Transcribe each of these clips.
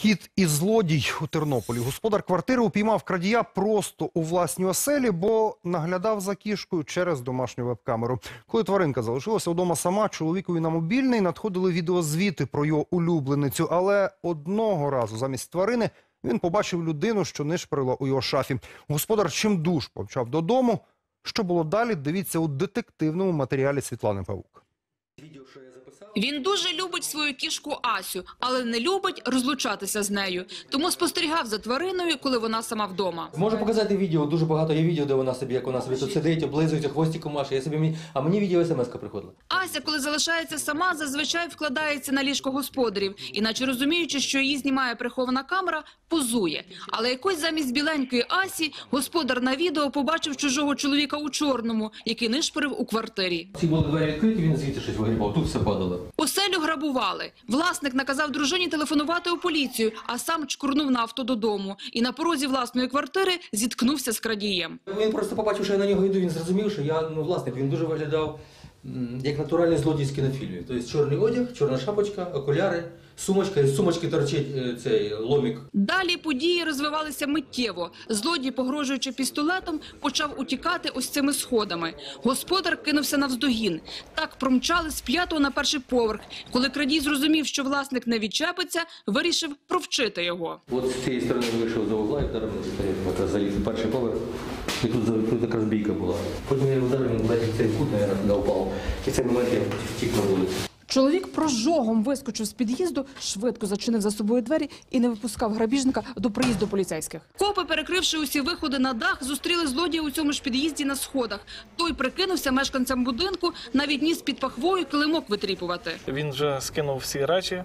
Кіт і злодій у Тернополі. Господар квартири упіймав крадія просто у власній оселі, бо наглядав за кішкою через домашню веб-камеру. Коли тваринка залишилася вдома сама, чоловікові на мобільний надходили відеозвіти про його улюбленицю. Але одного разу замість тварини він побачив людину, що нишпорила у його шафі. Господар чимдуж помчав додому. Що було далі? Дивіться у детективному матеріалі Світлани Павук. Він дуже любить свою кішку Асю, але не любить розлучатися з нею. Тому спостерігав за твариною, коли вона сама вдома. Можу показати відео, дуже багато є відео, де вона собі, як вона собі тут сидить, облизується, хвостиком маше. Я собі мені, а мені відео смс-ка приходила. Ася, коли залишається сама, зазвичай вкладається на ліжко господарів, іначе розуміючи, що її знімає прихована камера, позує. Але якось замість біленької Асі господар на відео побачив чужого чоловіка у чорному, який нишпорив у квартирі. Ці були двері відкриті, він звідти щось вигрібав, тут все падало. Оселю грабували. Власник наказав дружині телефонувати у поліцію, а сам чкурнув на авто додому. І на порозі власної квартири зіткнувся з крадієм. Він просто побачив, що я на нього йду, він зрозумів, що я ну, власник, він дуже виглядав як натуральний злодій з кінофільмів. Тобто чорний одяг, чорна шапочка, окуляри, сумочка, з сумочки торчить е, цей ломік. Далі події розвивалися миттєво. Злодій, погрожуючи пістолетом, почав утікати ось цими сходами. Господар кинувся навздогін. Так промчали з п'ятого на перший поверх. Коли крадій зрозумів, що власник не відчепиться, вирішив провчити його. От з цієї сторони вийшов за угла і вдарив заліз в перший поверх. І тут, за- тут якраз бійка була. Потім я ударив, він ледь в цей кут, мабуть, туди впав. І в цей момент я втік на вулицю. Чоловік прожогом вискочив з під'їзду, швидко зачинив за собою двері і не випускав грабіжника до приїзду поліцейських. Копи, перекривши усі виходи на дах, зустріли злодія у цьому ж під'їзді на сходах. Той прикинувся мешканцям будинку, навіть ніс під пахвою килимок витріпувати. Він вже скинув всі речі,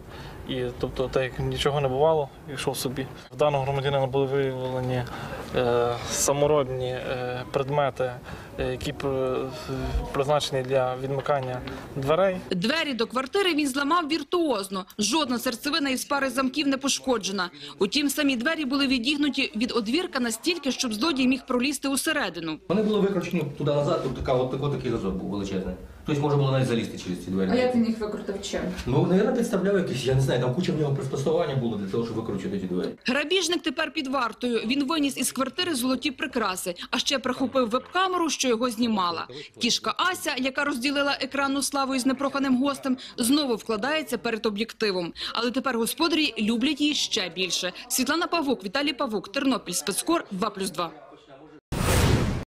і тобто, так як нічого не бувало, йшов собі. В даного громадянина були виявлені саморобні е, предмети, е, які пр- призначені для відмикання дверей. Двері до квартири він зламав віртуозно. Жодна серцевина із пари замків не пошкоджена. Утім, самі двері були відігнуті від одвірка настільки, щоб злодій міг пролізти усередину. Вони були викручені туди назад, тут така, от, такий, газок був величезний. Тобто можна було навіть залізти через ці двері. А він їх викрутив чим? Ну, навіть підставляв якийсь, я не знаю, там куча в нього приспосування було для того, щоб викручити ці двері. Грабіжник тепер під вартою. Він виніс із квартири золоті прикраси, а ще прихопив веб-камеру, що його знімала. Кішка Ася, яка розділила екранну славу із непроханим гостем, знову вкладається перед об'єктивом. Але тепер господарі люблять її ще більше. Світлана Павук, Віталій Павук, Тернопіль, спецкор 2+,2.